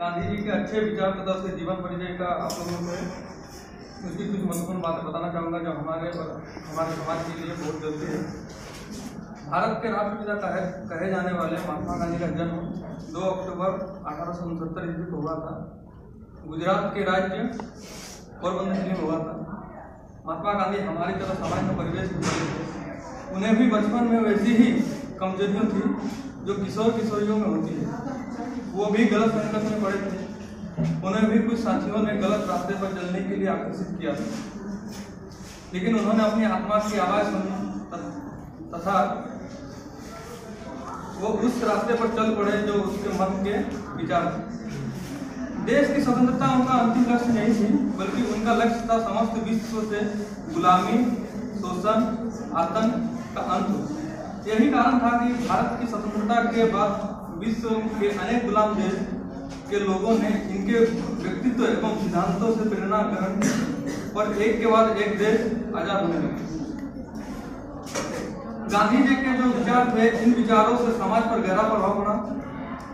गांधी जी के अच्छे विचार तथा उसके जीवन परिचय का आप लोगों को उसकी कुछ महत्वपूर्ण बातें बताना चाहूँगा जो हमारे हमारे समाज के लिए बहुत ज़रूरी है। भारत के राष्ट्रपिता कहे कहे जाने वाले महात्मा गांधी का जन्म 2 अक्टूबर अठारह सौ ईस्वी को हुआ था। गुजरात के राज्य पोरबंदर ज़िले में हुआ था। महात्मा गांधी हमारी तरह समाज में परिवेश उन्हें भी बचपन में वैसी ही कमजोरियों थी। जो किशोर किशोरियों में होती है, वो भी गलत संगत में पड़े थे। उन्हें भी कुछ साथियों ने गलत रास्ते पर चलने के लिए आकर्षित किया था। लेकिन उन्होंने अपनी आत्मा की आवाज़ सुनी तथा वो उस रास्ते पर चल पड़े जो उसके मन के विचार थे। देश की स्वतंत्रता उनका अंतिम लक्ष्य नहीं थी, बल्कि उनका लक्ष्य था समस्त विश्व से गुलामी, शोषण, आतंक का अंत यही कारण था कि भारत की स्वतंत्रता के बाद विश्व के अनेक गुलाम देश के लोगों ने इनके व्यक्तित्व एवं सिद्धांतों से प्रेरणा ग्रहण और एक के बाद एक देश आज़ाद होने लगे। गांधी जी के जो विचार थे इन विचारों से समाज पर गहरा प्रभाव पड़ा।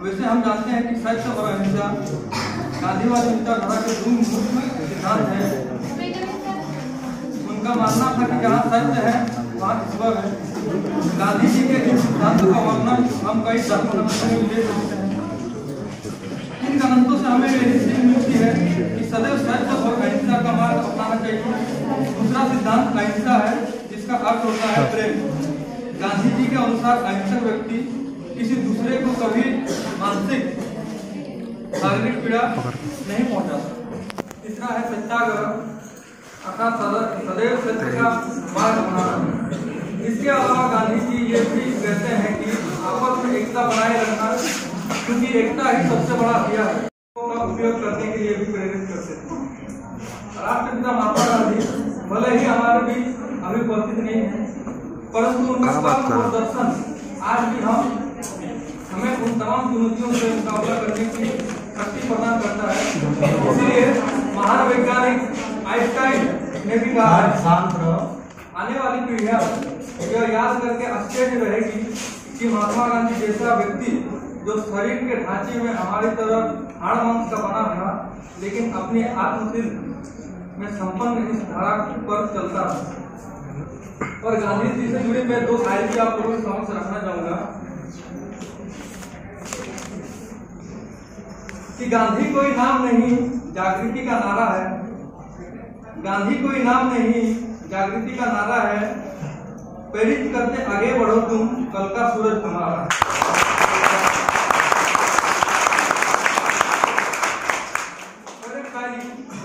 वैसे हम जानते हैं कि सत्य और अहिंसा गांधीवादी विचारधारा के दो मुख्य सिद्धांत हैं। उनका मानना था कि जहाँ सत्य है वहाँ ईश्वर है। इन सिद्धांतों का वर्णन हम कई धर्म में ले सकते इन ग्रंथों से हमें यही मिलती है कि सदैव सत्य और अहिंसा का मार्ग अपनाना चाहिए दूसरा सिद्धांत अहिंसा है। जिसका अर्थ होता है प्रेम गांधी जी के अनुसार अहिंसक व्यक्ति किसी दूसरे को कभी मानसिक शारीरिक पीड़ा नहीं पहुंचाता तीसरा है सत्याग्रह अर्थात सदैव सत्य का मार्ग अपनाना इसके अलावा गांधी जी ये भी कहते हैं कि आपस में एकता बनाए रखना क्योंकि एकता ही सबसे बड़ा हथियार है। का उपयोग करने के लिए भी प्रेरित करते थे राष्ट्रपिता महात्मा गांधी भले ही हमारे बीच अभी उपस्थित नहीं है परंतु उनका दर्शन आज भी हम हमें उन तमाम चुनौतियों से मुकाबला करने की शक्ति प्रदान करता है। इसलिए महान वैज्ञानिक आइंस्टाइन ने भी कहा है आने वाली पीढ़ियाँ यह याद करके आश्चर्य रहेगी कि महात्मा गांधी जैसा व्यक्ति जो शरीर के ढांचे में हमारी तरह हाड़ मांस का बना था लेकिन अपनी आत्मशील में संपन्न इस धारा पर चलता था और गांधी जी से जुड़े मैं दो शायरी भी आप लोगों के समक्ष रखना चाहूँगा। कि गांधी कोई नाम नहीं, जागृति का नारा है। गांधी कोई नाम नहीं जागृति का नारा है प्रेरित करते आगे बढ़ो तुम कल का सूरज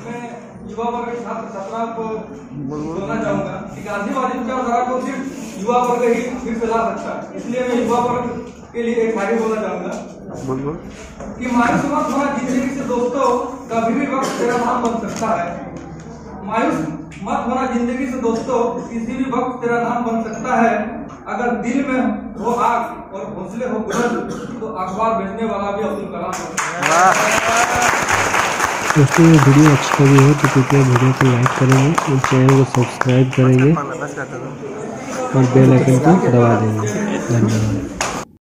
मैं युवा वर्ग छात्र छात्राओं को बोलना चाहूँगा। कि गांधीवादी विचारधारा को सिर्फ़ युवा वर्ग ही फिर से ला सकता है। इसलिए मैं युवा वर्ग के लिए एक शायरी बोलना चाहूँगा। कि मायूस मत होना ज़िंदगी से दोस्तों कभी भी वक्त तेरा नाम बन सकता है। मायूस मत होना ज़िंदगी से दोस्तों किसी भी वक्त तेरा नाम बन सकता है। अगर दिल में हो आग और हौसले हो बुलंद तो अखबार बेचने वाला भी अब्दुल कलाम दोस्तों ये वीडियो अच्छा लगी हो तो कृपया वीडियो को लाइक करेंगे और चैनल को सब्सक्राइब करेंगे। और बेल आइकन को दबा देंगे। धन्यवाद।